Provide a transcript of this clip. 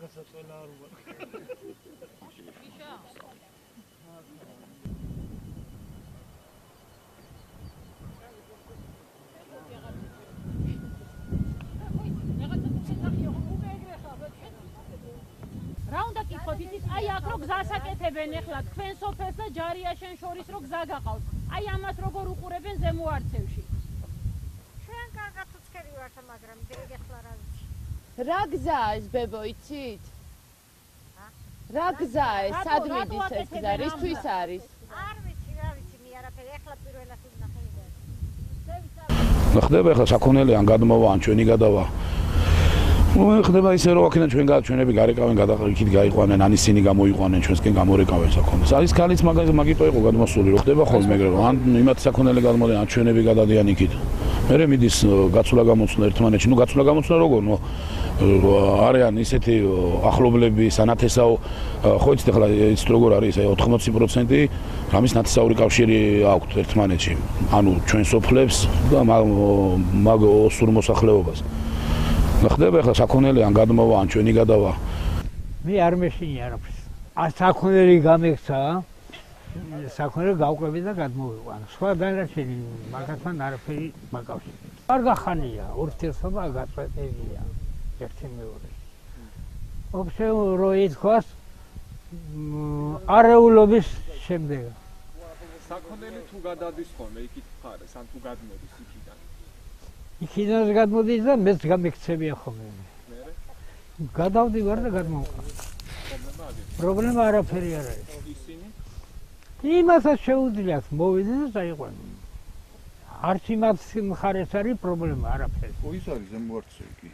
გასაწველა არ ვარ. რა უნდა კითხოთ იცით აი აქ რო გზას აკეთებენ ახლა თქვენ სოფელს და ჯარიაშენ შორის რო გზა გაყავთ აი ამას როგორ უყურებენ ზემო არცევში ჩვენ კარგად უცხერი ვართ მაგრამ ეგ ახლა რა ვიცი რა გზაა ეს ბებო იცით? რა გზაა ეს? სად მიდის ეს გზა? რისთვის არის? არ ვიცი რა ვიცი მე არაფერი ახლა პირველად ვნახე ხდება ახლა საქონელი ან გადმოვა ან ჩვენი გადავა ნუ ხდება ისე რომ აქედან ჩვენ გაჩვენები გარეკავენ გადაყრიქით გაიყვანენ ან ისინი გამოიყვანენ ჩვენსკენ გამორეკავენ საქონელს არის ქალის მაგაზე მაგიტო იყო გადმოსული რომ ხდება ხოლმე ეგრე რომ ან იმათ საქონელი გადმოდიან ან ჩვენები გადადიან იქით მე მიდის გაცვლა გამოცნა ერთმანეთში. ნუ გაცვლა გამოცნა როგორ? ნუ არიან ისეთი ახლობლები სანათესაო. ხო იცით ახლა ის როგორ არის აი 80% რამის ნათესაური კავშირი აქვთ ერთმანეთში. ანუ ჩვენ სოფლებს და მაგ სულ მოსახლეობას. ხდება ახლა საქონელი ან გადმოვა ან ჩვენი გადავა. მე არ მეშინი არაფერს. ა საქონელი გამექცა საქონელი გავყვები და გადმოვიყვან. სხვა დანარჩენი მაგათთან არაფერი მაკავშირი. არ გახანია ურთიერთობა გაწყვეტილია ერთი მეორე. ოფშე რო ითქვას მ, არეულობის შემდეგ საქონელი თუ გადადის ხოლმე იქით მხარეს ან თუ გადმოდის იქიდან იქიდან გადმოდის და მეც გამექცებია ხოლმე. გადავდივარ და გადმოვყავ. პრობლემა არაფერი არ არის. იმასაც შეუძლიათ მოვიდნენ და წაიყვანენ. არც იმათ მხარეს არის პრობლემა არაფერი. ის არის ზემოარცევი კი